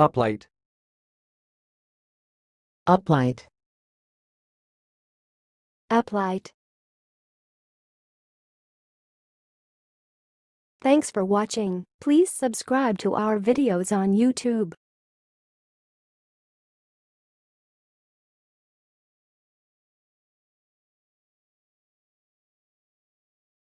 Uplight. Uplight. Uplight. Thanks for watching. Please subscribe to our videos on YouTube.